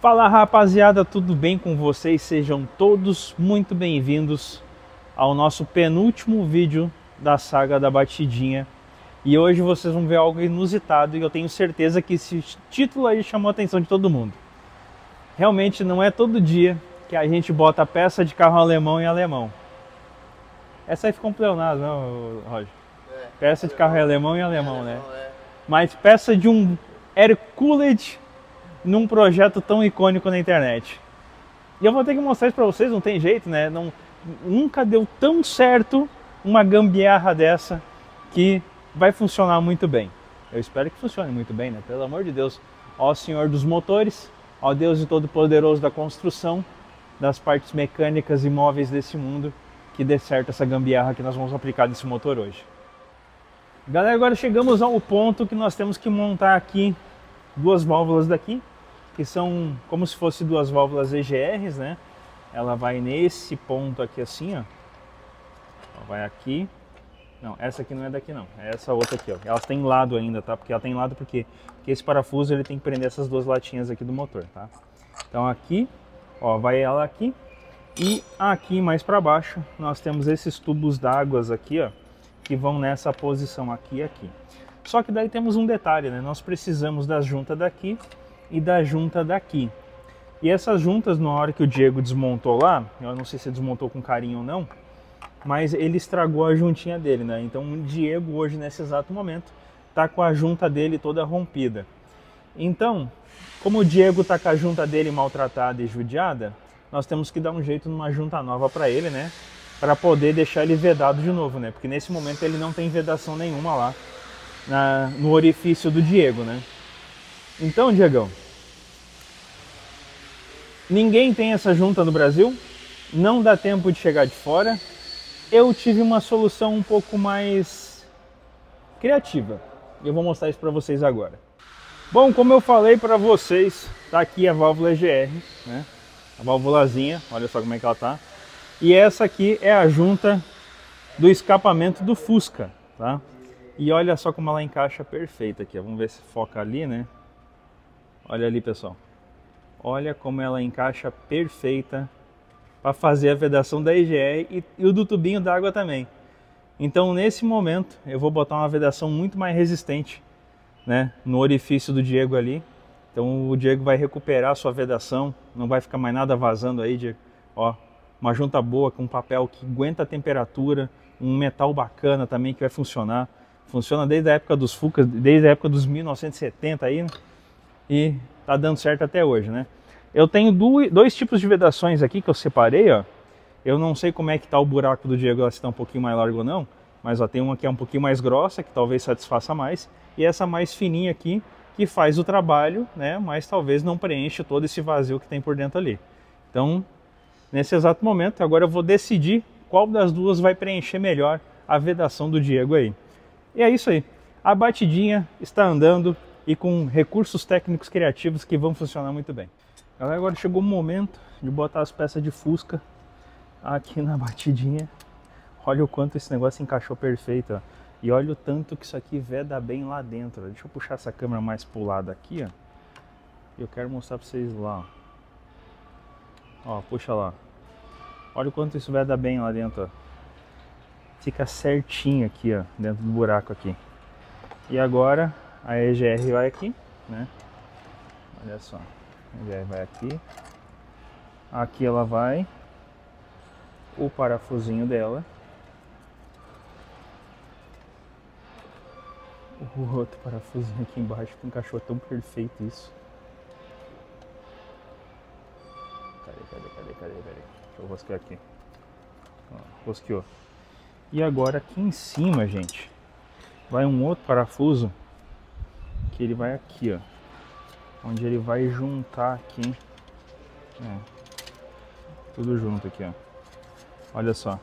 Fala rapaziada, tudo bem com vocês? Sejam todos muito bem-vindos ao nosso penúltimo vídeo da saga da batidinha. E hoje vocês vão ver algo inusitado e eu tenho certeza que esse título aí chamou a atenção de todo mundo. Realmente não é todo dia que a gente bota peça de carro alemão em alemão. Essa aí ficou um pleonasmo, não, Roger? É, Peça de carro alemão em alemão, né? é. Mas peça de um Hercules num projeto tão icônico na internet. E eu vou ter que mostrar isso pra vocês, não tem jeito, né? Não, nunca deu tão certo uma gambiarra dessa que vai funcionar muito bem. Eu espero que funcione muito bem, né? Pelo amor de Deus. Ó Senhor dos motores, ó Deus e Todo-Poderoso da construção, das partes mecânicas e móveis desse mundo, que dê certo essa gambiarra que nós vamos aplicar nesse motor hoje. Galera, agora chegamos ao ponto que nós temos que montar aqui duas válvulas daqui, que são como se fosse duas válvulas EGRs, né? Ela vai nesse ponto aqui assim, ó. Vai aqui. Não, essa aqui não é daqui não, é essa outra aqui, ó. Elas têm lado ainda, tá? Porque ela tem lado porque, porque esse parafuso ele tem que prender essas duas latinhas aqui do motor, tá? Então aqui, ó, vai ela aqui. E aqui mais para baixo nós temos esses tubos d'água aqui, ó, que vão nessa posição aqui e aqui. Só que daí temos um detalhe, né? Nós precisamos da junta daqui e da junta daqui. E essas juntas, na hora que o Diego desmontou lá, eu não sei se desmontou com carinho ou não, mas ele estragou a juntinha dele, né? Então o Diego hoje, nesse exato momento, tá com a junta dele toda rompida. Então, como o Diego tá com a junta dele maltratada e judiada, nós temos que dar um jeito numa junta nova para ele, né? Para poder deixar ele vedado de novo, né? Porque nesse momento ele não tem vedação nenhuma lá na, no orifício do Diego, né? Então, Diegão, ninguém tem essa junta no Brasil, não dá tempo de chegar de fora. Eu tive uma solução um pouco mais criativa. Eu vou mostrar isso para vocês agora. Bom, como eu falei para vocês, tá aqui a válvula EGR, né? A válvulazinha, olha só como é que ela tá. E essa aqui é a junta do escapamento do Fusca, tá? E olha só como ela encaixa perfeita aqui. Vamos ver se foca ali, né? Olha ali, pessoal. Olha como ela encaixa perfeita para fazer a vedação da EGR e, e o do tubinho d'água também. Então, nesse momento, eu vou botar uma vedação muito mais resistente, né, no orifício do Diego ali. Então, o Diego vai recuperar a sua vedação, não vai ficar mais nada vazando aí, Diego. Ó, uma junta boa com papel que aguenta a temperatura, um metal bacana também que vai funcionar. Funciona desde a época dos Fucas, desde a época dos 1970 aí, né? e tá dando certo até hoje, né? Eu tenho dois tipos de vedações aqui que eu separei, ó. Eu não sei como é que tá o buraco do Diego, se está um pouquinho mais largo ou não, mas ó, tem uma que é um pouquinho mais grossa, que talvez satisfaça mais, e essa mais fininha aqui, que faz o trabalho, né? Mas talvez não preencha todo esse vazio que tem por dentro ali. Então, nesse exato momento, agora eu vou decidir qual das duas vai preencher melhor a vedação do Diego aí. E é isso aí. A batidinha está andando e com recursos técnicos criativos que vão funcionar muito bem. Agora chegou o momento de botar as peças de Fusca aqui na batidinha. Olha o quanto esse negócio encaixou perfeito, ó. E olha o tanto que isso aqui veda bem lá dentro. Deixa eu puxar essa câmera mais pro lado aqui, ó. Eu quero mostrar pra vocês lá, ó. Ó, puxa lá. Olha o quanto isso veda bem lá dentro, ó. Fica certinho aqui, ó, dentro do buraco aqui. E agora a EGR vai aqui, né? Olha só. A EGR vai aqui. Aqui ela vai. O parafusinho dela. O outro parafusinho aqui embaixo que encaixou tão perfeito isso. Cadê, cadê, cadê, cadê, cadê? Deixa eu rosquear aqui. Ó, rosqueou. E agora aqui em cima, gente, vai um outro parafuso que ele vai aqui, ó. Onde ele vai juntar aqui. ó. tudo junto aqui, ó. Olha só.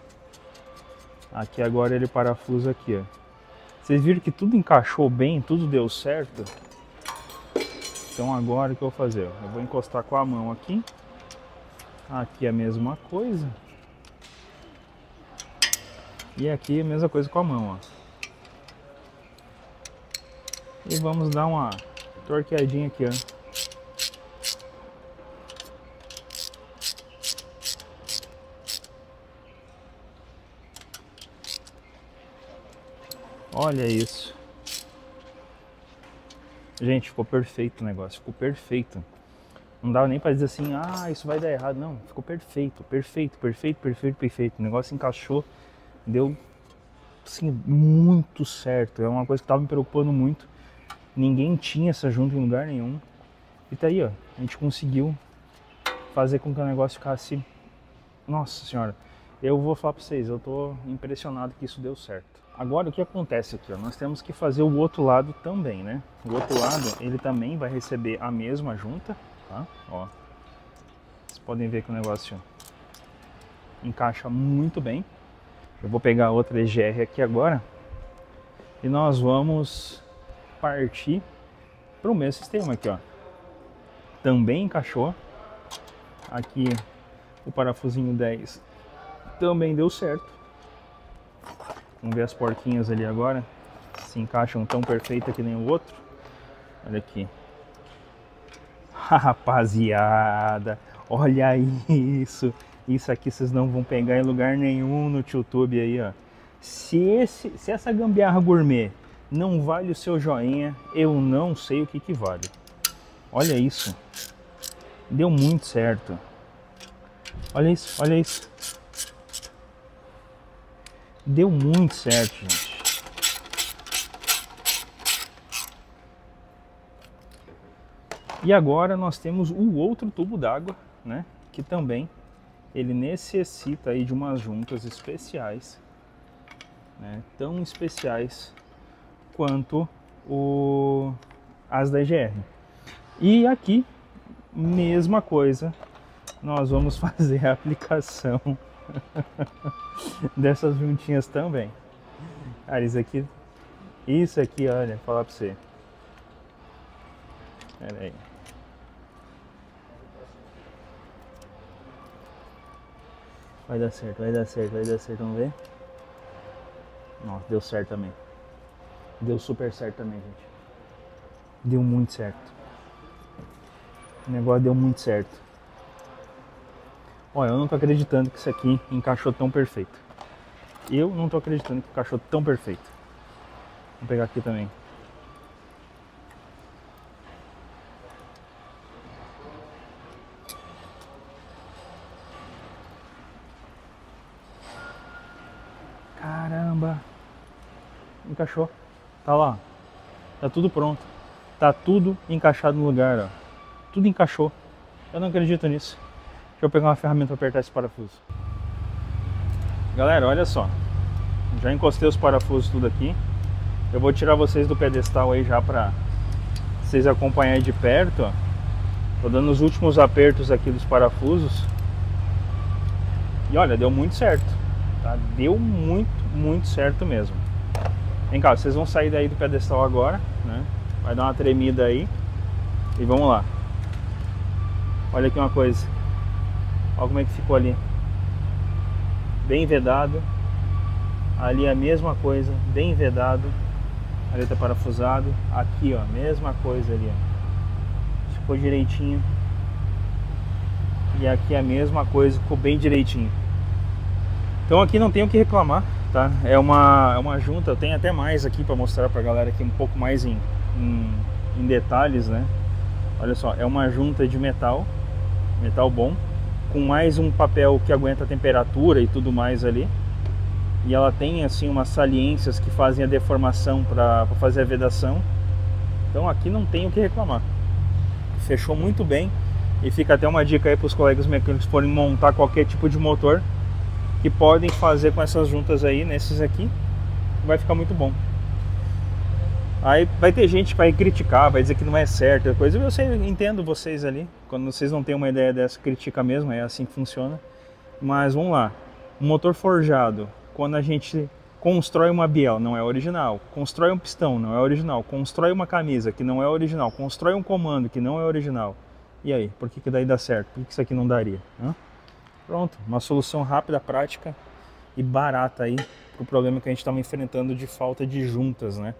Aqui agora ele parafusa aqui, ó. Vocês viram que tudo encaixou bem, tudo deu certo? Então agora o que eu vou fazer? Eu vou encostar com a mão aqui. Aqui a mesma coisa. E aqui a mesma coisa com a mão, ó. E vamos dar uma torqueadinha aqui, ó. Olha isso. Gente, ficou perfeito o negócio, ficou perfeito. Não dava nem para dizer assim, ah, isso vai dar errado. Não, ficou perfeito, perfeito, perfeito, perfeito, perfeito. O negócio encaixou, deu, assim, muito certo. É uma coisa que tava me preocupando muito. Ninguém tinha essa junta em lugar nenhum. E tá aí, ó. A gente conseguiu fazer com que o negócio ficasse. Nossa senhora, eu vou falar para vocês, eu tô impressionado que isso deu certo. Agora o que acontece aqui, ó? Nós temos que fazer o outro lado também, né? O outro lado, ele também vai receber a mesma junta, tá? Ó. Vocês podem ver que o negócio encaixa muito bem. Eu vou pegar outra EGR aqui agora e nós vamos partir para o mesmo sistema aqui, ó. Também encaixou. Aqui o parafusinho 10 também deu certo. Vamos ver as porquinhas ali agora. Se encaixam tão perfeita que nem o outro. Olha aqui. Rapaziada, olha isso. Isso aqui vocês não vão pegar em lugar nenhum no YouTube aí, ó. Se, esse, se essa gambiarra gourmet não vale o seu joinha, eu não sei o que que vale. Olha isso. Deu muito certo. Olha isso, olha isso. Deu muito certo, gente. E agora nós temos o outro tubo d'água, né? Que também ele necessita aí de umas juntas especiais, né? Tão especiais quanto o as da EGR. E aqui mesma coisa, nós vamos fazer a aplicação dessas juntinhas também. Cara, isso aqui, isso aqui, olha, falar pra você. Pera aí. Vai dar certo, vai dar certo, vai dar certo, vamos ver? Nossa, deu certo também. Deu super certo também, gente. Deu muito certo. O negócio deu muito certo. Olha, eu não tô acreditando que isso aqui encaixou tão perfeito. Eu não tô acreditando que encaixou tão perfeito. Vou pegar aqui também. Caramba! Encaixou. Tá lá. Tá tudo pronto. Tá tudo encaixado no lugar, ó tudo encaixou. Eu não acredito nisso. Deixa eu pegar uma ferramenta para apertar esse parafuso. Galera, olha só. Já encostei os parafusos tudo aqui. Eu vou tirar vocês do pedestal aí já para vocês acompanharem de perto. Ó. Tô dando os últimos apertos aqui dos parafusos. E olha, deu muito certo. Tá? Deu muito, muito certo mesmo. Vem cá, vocês vão sair daí do pedestal agora, né? Vai dar uma tremida aí. E vamos lá. Olha aqui uma coisa. Olha como é que ficou ali. Bem vedado. Ali é a mesma coisa, bem vedado. Ali tá parafusado. Aqui, ó, mesma coisa ali, ó. Ficou direitinho. E aqui é a mesma coisa, ficou bem direitinho. Então aqui não tenho o que reclamar, tá? É uma, é uma junta, eu tenho até mais aqui para mostrar pra galera aqui um pouco mais em, em, em detalhes, né? Olha só, é uma junta de metal metal bom, com mais um papel que aguenta a temperatura e tudo mais ali. E ela tem assim umas saliências que fazem a deformação para fazer a vedação. Então aqui não tem o que reclamar. Fechou muito bem e fica até uma dica aí para os colegas mecânicos que forem montar qualquer tipo de motor que podem fazer com essas juntas aí, nesses aqui, vai ficar muito bom. Aí vai ter gente que vai criticar, vai dizer que não é certo, coisa. Eu sei, entendo vocês ali. Quando vocês não têm uma ideia dessa, critica mesmo, é assim que funciona. Mas vamos lá. Motor forjado, quando a gente constrói uma biel, não é original. Constrói um pistão, não é original. Constrói uma camisa, que não é original. Constrói um comando, que não é original. E aí, por que, que daí dá certo? Por que, que isso aqui não daria? Hã? Pronto, uma solução rápida, prática e barata aí para o problema que a gente estava enfrentando de falta de juntas, né?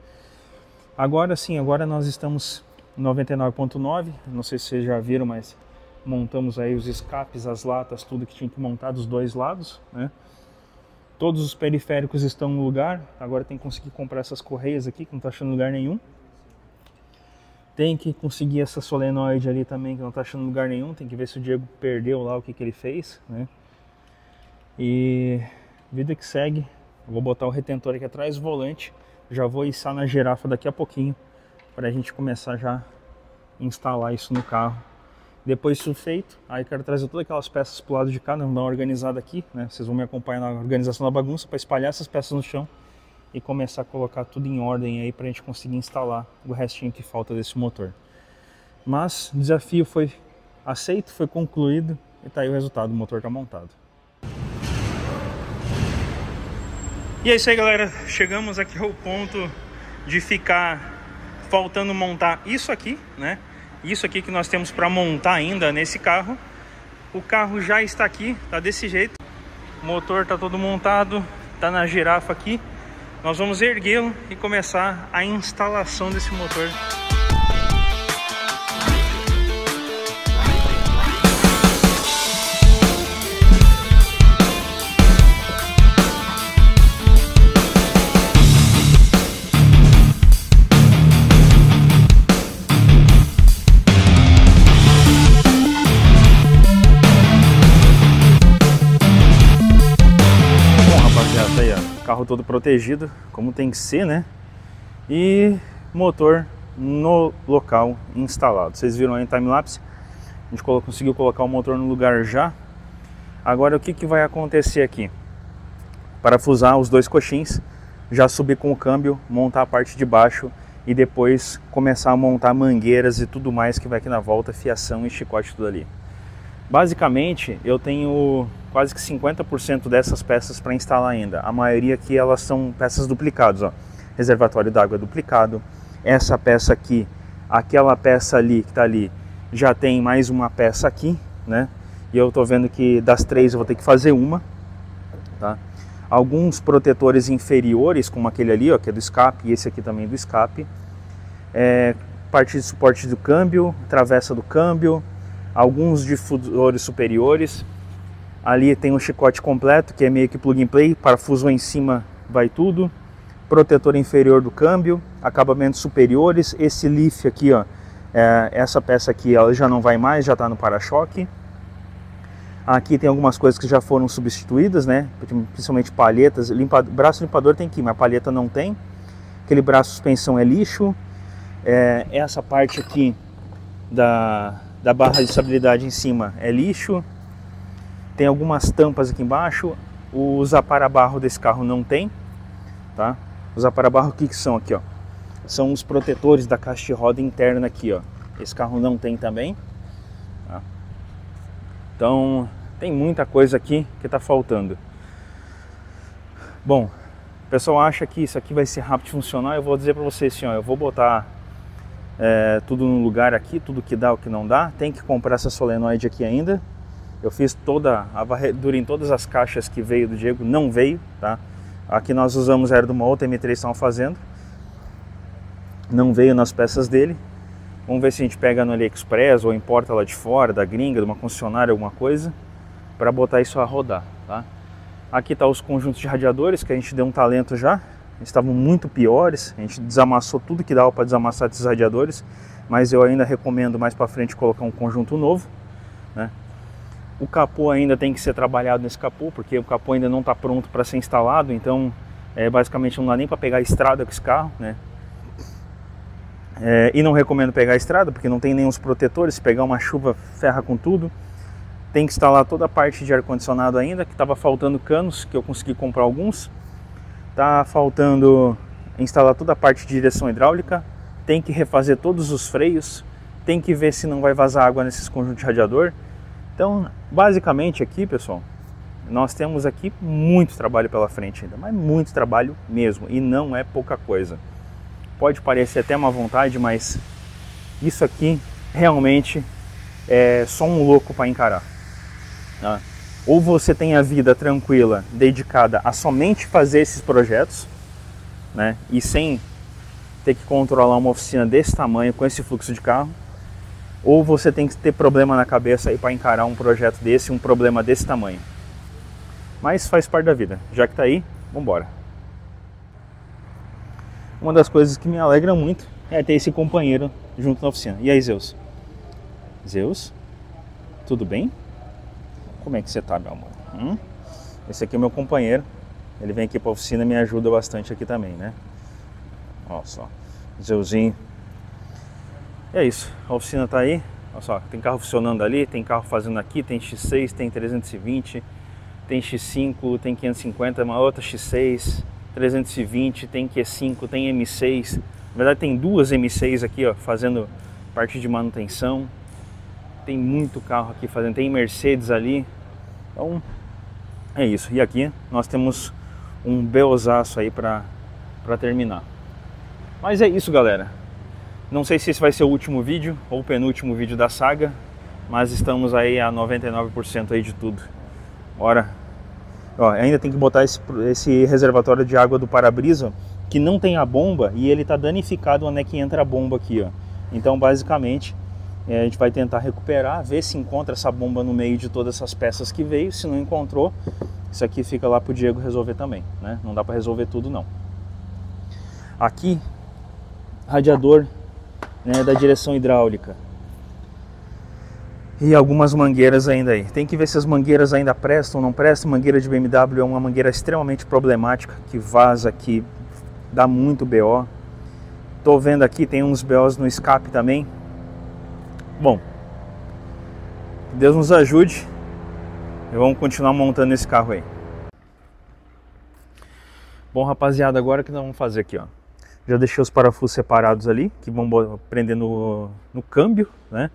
Agora sim, agora nós estamos 99.9, não sei se vocês já viram, mas montamos aí os escapes, as latas, tudo que tinha que montar dos dois lados, né? Todos os periféricos estão no lugar. Agora tem que conseguir comprar essas correias aqui, que não está achando lugar nenhum. Tem que conseguir essa solenoide ali também, que não está achando lugar nenhum. Tem que ver se o Diego perdeu lá o que, que ele fez, né? E vida que segue. Eu vou botar o retentor aqui atrás, o volante. Já vou içar na girafa daqui a pouquinho, para a gente começar já a instalar isso no carro. Depois disso feito, aí quero trazer todas aquelas peças pro lado de cá, né? dar uma organizada aqui, né? Vocês vão me acompanhar na organização da bagunça para espalhar essas peças no chão e começar a colocar tudo em ordem aí para a gente conseguir instalar o restinho que falta desse motor. Mas o desafio foi aceito, foi concluído e tá aí o resultado, o motor está montado. E é isso aí galera, chegamos aqui ao ponto de ficar faltando montar isso aqui, né? Isso aqui que nós temos para montar ainda nesse carro. O carro já está aqui, tá desse jeito. O motor tá todo montado, tá na girafa aqui. Nós vamos erguê-lo e começar a instalação desse motor. Todo protegido, como tem que ser, né? E motor no local instalado. Vocês viram aí em time-lapse? A gente conseguiu colocar o motor no lugar já. Agora o que, que vai acontecer aqui? Parafusar os dois coxins, já subir com o câmbio, montar a parte de baixo e depois começar a montar mangueiras e tudo mais que vai aqui na volta, fiação e chicote tudo ali. Basicamente, eu tenho quase que 50% dessas peças para instalar ainda. A maioria aqui elas são peças duplicadas, ó. Reservatório d'água duplicado. Essa peça aqui, aquela peça ali que está ali, já tem mais uma peça aqui, né? E eu estou vendo que das três eu vou ter que fazer uma, tá? Alguns protetores inferiores, como aquele ali, ó, que é do escape, e esse aqui também é do escape. É, parte de suporte do câmbio, travessa do câmbio, alguns difusores superiores. Ali tem um chicote completo, que é meio que plug and play, parafuso em cima vai tudo. Protetor inferior do câmbio, acabamentos superiores. Esse leaf aqui, ó, é, essa peça aqui, ela já não vai mais, já está no para-choque. Aqui tem algumas coisas que já foram substituídas, né? Principalmente palhetas. Limpa, braço limpador tem aqui, mas palheta não tem. Aquele braço suspensão é lixo. É, essa parte aqui da, da barra de estabilidade em cima é lixo. Tem algumas tampas aqui embaixo. Os aparabarro desse carro não tem, tá? Os aparabarro o que, que são aqui, ó? São os protetores da caixa de roda interna aqui, ó. Esse carro não tem também. Tá? Então tem muita coisa aqui que está faltando. Bom, o pessoal acha que isso aqui vai ser rápido de funcionar. Eu vou dizer para vocês assim, ó, eu vou botar é, tudo no lugar aqui, tudo que dá, o que não dá. Tem que comprar essa solenoide aqui ainda. Eu fiz toda a varredura em todas as caixas que veio do Diego, não veio, tá? Aqui nós usamos era de uma outra M3 estão fazendo. Não veio nas peças dele. Vamos ver se a gente pega no AliExpress ou importa lá de fora, da gringa, de uma concessionária, alguma coisa, para botar isso a rodar, tá? Aqui tá os conjuntos de radiadores que a gente deu um talento já. Estavam muito piores, a gente desamassou tudo que dava para desamassar esses radiadores, mas eu ainda recomendo mais para frente colocar um conjunto novo, né? O capô ainda tem que ser trabalhado nesse capô, porque o capô ainda não está pronto para ser instalado, então é, basicamente não dá nem para pegar a estrada com esse carro, né? É, e não recomendo pegar a estrada, porque não tem os protetores, se pegar uma chuva ferra com tudo. Tem que instalar toda a parte de ar-condicionado ainda, que estava faltando canos, que eu consegui comprar alguns. Tá faltando instalar toda a parte de direção hidráulica, tem que refazer todos os freios, tem que ver se não vai vazar água nesses conjuntos de radiador. Então, basicamente aqui, pessoal, nós temos aqui muito trabalho pela frente ainda, mas muito trabalho mesmo, e não é pouca coisa. Pode parecer até uma vontade, mas isso aqui realmente é só um louco para encarar. Né? Ou você tem a vida tranquila, dedicada a somente fazer esses projetos, né? E sem ter que controlar uma oficina desse tamanho com esse fluxo de carro, ou você tem que ter problema na cabeça para encarar um projeto desse, um problema desse tamanho. Mas faz parte da vida. Já que tá aí, vambora. Uma das coisas que me alegra muito é ter esse companheiro junto na oficina. E aí, Zeus? Zeus? Tudo bem? Como é que você tá, meu amor? Hum? Esse aqui é meu companheiro. Ele vem aqui pra oficina e me ajuda bastante aqui também, né? Olha só. Zeuzinho. É isso. A oficina tá aí. Olha só, tem carro funcionando ali, tem carro fazendo aqui, tem X6, tem 320, tem X5, tem 550, uma outra X6, 320, tem Q5, tem M6. Na verdade tem duas M6 aqui, ó, fazendo parte de manutenção. Tem muito carro aqui fazendo, tem Mercedes ali. Então, é isso. E aqui nós temos um beosaço aí para terminar. Mas é isso, galera. Não sei se esse vai ser o último vídeo ou o penúltimo vídeo da saga, mas estamos aí a 99% aí de tudo. Bora. Ó, ainda tem que botar esse, esse reservatório de água do para-brisa, que não tem a bomba e ele está danificado onde é que entra a bomba aqui, ó. Então, basicamente, é, a gente vai tentar recuperar, ver se encontra essa bomba no meio de todas essas peças que veio. Se não encontrou, isso aqui fica lá para o Diego resolver também, né? Não dá para resolver tudo não. Aqui, radiador né, da direção hidráulica. E algumas mangueiras ainda aí. Tem que ver se as mangueiras ainda prestam ou não prestam. Mangueira de BMW é uma mangueira extremamente problemática, que vaza, que dá muito BO. Tô vendo aqui, tem uns BOs no escape também. Bom, Deus nos ajude e vamos continuar montando esse carro aí. Bom, rapaziada, agora o que nós vamos fazer aqui, ó. Já deixei os parafusos separados ali, que vão prender no, no câmbio, né?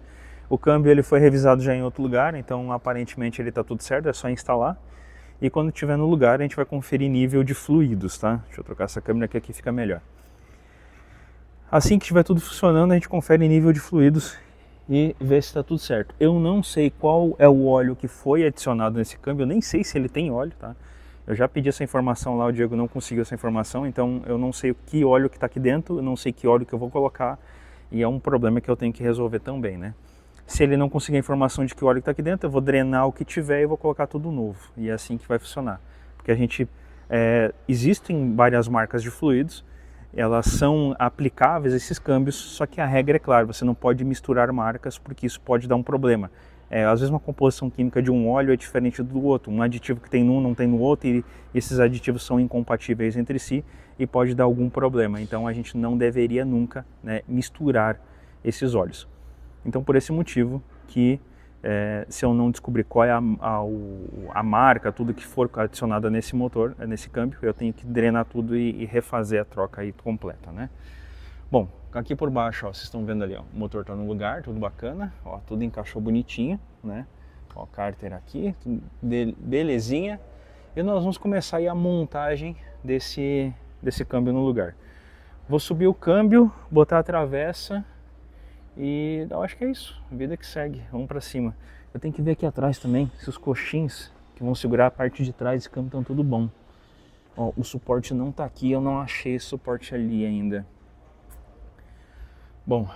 O câmbio ele foi revisado já em outro lugar, então aparentemente ele está tudo certo, é só instalar. E quando estiver no lugar, a gente vai conferir nível de fluidos, tá? Deixa eu trocar essa câmera que aqui fica melhor. Assim que estiver tudo funcionando, a gente confere nível de fluidos e vê se está tudo certo. Eu não sei qual é o óleo que foi adicionado nesse câmbio, eu nem sei se ele tem óleo, tá? Eu já pedi essa informação lá, o Diego não conseguiu essa informação, então eu não sei que óleo que está aqui dentro, eu não sei que óleo que eu vou colocar e é um problema que eu tenho que resolver também, né? Se ele não conseguir a informação de que óleo está aqui dentro, eu vou drenar o que tiver e vou colocar tudo novo e é assim que vai funcionar, porque a gente é, existem várias marcas de fluidos, elas são aplicáveis esses câmbios, só que a regra é clara, você não pode misturar marcas porque isso pode dar um problema. É, às vezes uma composição química de um óleo é diferente do outro, um aditivo que tem num não tem no outro e esses aditivos são incompatíveis entre si e pode dar algum problema. Então a gente não deveria nunca né, misturar esses óleos. Então por esse motivo que é, se eu não descobrir qual é a, a, a, marca, tudo que for adicionado nesse motor, nesse câmbio, eu tenho que drenar tudo e, e refazer a troca aí completa, né? Bom, aqui por baixo, ó, vocês estão vendo ali, ó, o motor está no lugar, tudo bacana, ó, tudo encaixou bonitinho, né? Ó, cárter aqui, belezinha. E nós vamos começar aí a montagem desse, desse câmbio no lugar. Vou subir o câmbio, botar a travessa e eu acho que é isso, vida que segue, vamos para cima. Eu tenho que ver aqui atrás também se os coxins que vão segurar a parte de trás desse câmbio estão tudo bom. Ó, o suporte não está aqui, eu não achei esse suporte ali ainda. Bom,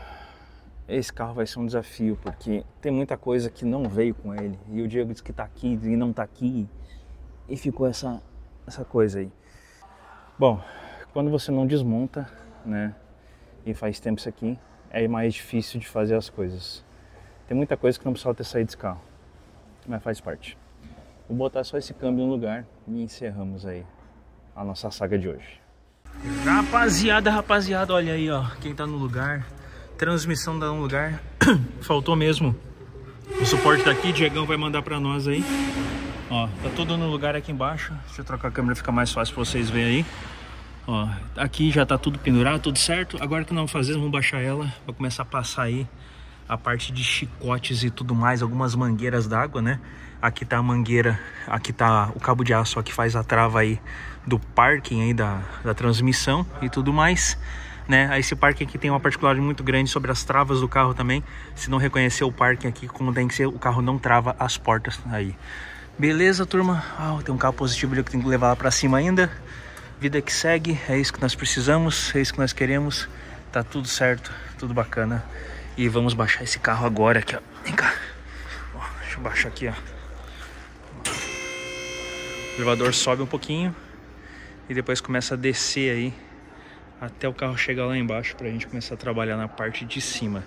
esse carro vai ser um desafio porque tem muita coisa que não veio com ele. E o Diego disse que está aqui e não está aqui. E ficou essa, essa coisa aí. Bom, quando você não desmonta, né? E faz tempo isso aqui, é mais difícil de fazer as coisas. Tem muita coisa que não precisava ter saído desse carro. Mas faz parte. Vou botar só esse câmbio no lugar e encerramos aí a nossa saga de hoje. Rapaziada, rapaziada, olha aí, ó, quem tá no lugar. Transmissão dá um lugar. Faltou mesmo. O suporte daqui, Diegão vai mandar pra nós aí. Ó, tá tudo no lugar aqui embaixo. Deixa eu trocar a câmera, fica mais fácil pra vocês verem aí. Ó, aqui já tá tudo pendurado, tudo certo. Agora que nós vamos fazer, vamos baixar ela. Vou começar a passar aí a parte de chicotes e tudo mais. Algumas mangueiras d'água, né? Aqui tá a mangueira, aqui tá o cabo de aço que faz a trava aí do parking aí da, da transmissão e tudo mais. Né? Esse parking aqui tem uma particularidade muito grande sobre as travas do carro também. Se não reconhecer o parking aqui como tem que ser, o carro não trava as portas aí. Beleza, turma? Ah, tem um carro positivo ali que tem que levar lá pra cima ainda. Vida que segue, é isso que nós precisamos, é isso que nós queremos. Tá tudo certo, tudo bacana. E vamos baixar esse carro agora aqui, ó. Vem cá. Ó, deixa eu baixar aqui, ó. O elevador sobe um pouquinho e depois começa a descer aí até o carro chegar lá embaixo para a gente começar a trabalhar na parte de cima.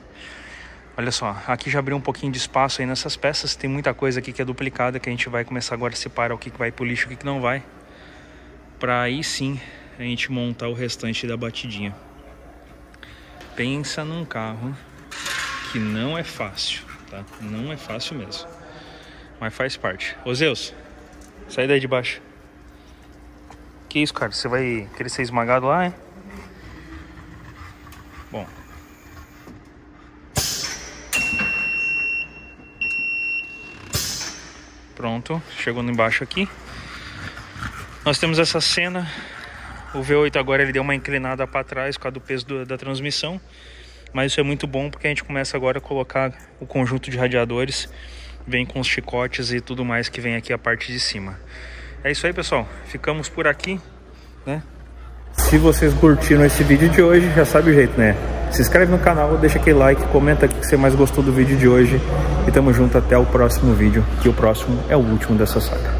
Olha só, aqui já abriu um pouquinho de espaço aí nessas peças, tem muita coisa aqui que é duplicada que a gente vai começar agora a separar o que, vai pro lixo e o que, que não vai. Para aí sim a gente montar o restante da batidinha. Pensa num carro que não é fácil, tá? Não é fácil mesmo. Mas faz parte. Ô Zeus, sai daí de baixo. Que isso, cara? Você vai querer ser esmagado lá, hein? Bom. Pronto, chegando embaixo aqui. Nós temos essa cena. O V8 agora ele deu uma inclinada para trás por causa do peso do, da transmissão. Mas isso é muito bom porque a gente começa agora a colocar o conjunto de radiadores. Vem com os chicotes e tudo mais que vem aqui a parte de cima. É isso aí, pessoal. Ficamos por aqui, né? Se vocês curtiram esse vídeo de hoje, já sabe o jeito, né? Se inscreve no canal, deixa aquele like, comenta o que você mais gostou do vídeo de hoje. E tamo junto até o próximo vídeo, que o próximo é o último dessa saga.